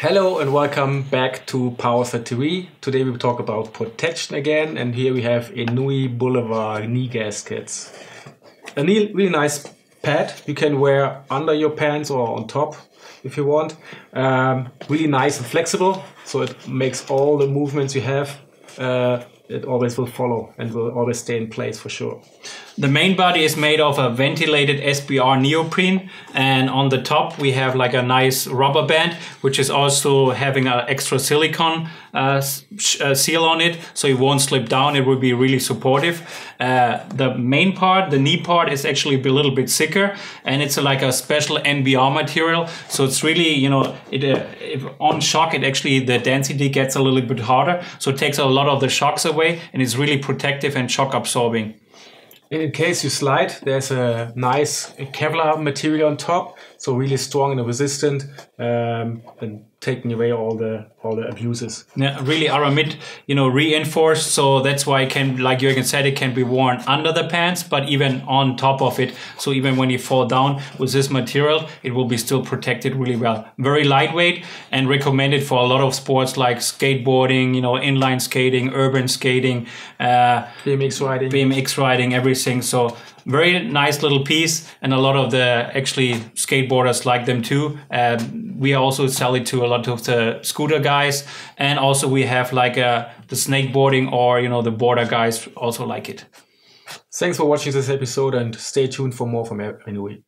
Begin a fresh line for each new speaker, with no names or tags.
Hello and welcome back to Powerslide TV. Today we talk about protection again and here we have Ennui Boulevard knee gaskets. A really nice pad you can wear under your pants or on top if you want. Um, really nice and flexible so it makes all the movements you have uh, it always will follow and will always stay in place for sure.
The main body is made of a ventilated SBR neoprene, and on the top we have like a nice rubber band, which is also having an extra silicone uh, uh, seal on it, so it won't slip down. It will be really supportive. Uh, the main part, the knee part, is actually a little bit thicker, and it's like a special NBR material. So it's really, you know, it uh, on shock, it actually the density gets a little bit harder, so it takes a lot of the shocks away, and it's really protective and shock absorbing.
In case you slide, there's a nice Kevlar material on top, so really strong and resistant, um, and taking away all the all the abuses.
Yeah, really aramid, you know, reinforced. So that's why it can, like Jürgen said, it can be worn under the pants, but even on top of it. So even when you fall down with this material, it will be still protected really well. Very lightweight and recommended for a lot of sports like skateboarding, you know, inline skating, urban skating,
uh, BMX riding,
BMX riding, everything. So very nice little piece, and a lot of the actually skateboarders like them too. Um, we also sell it to a lot of the scooter guys, and also we have like a, uh, the snakeboarding or you know the border guys also like it.
Thanks for watching this episode, and stay tuned for more from Ennui.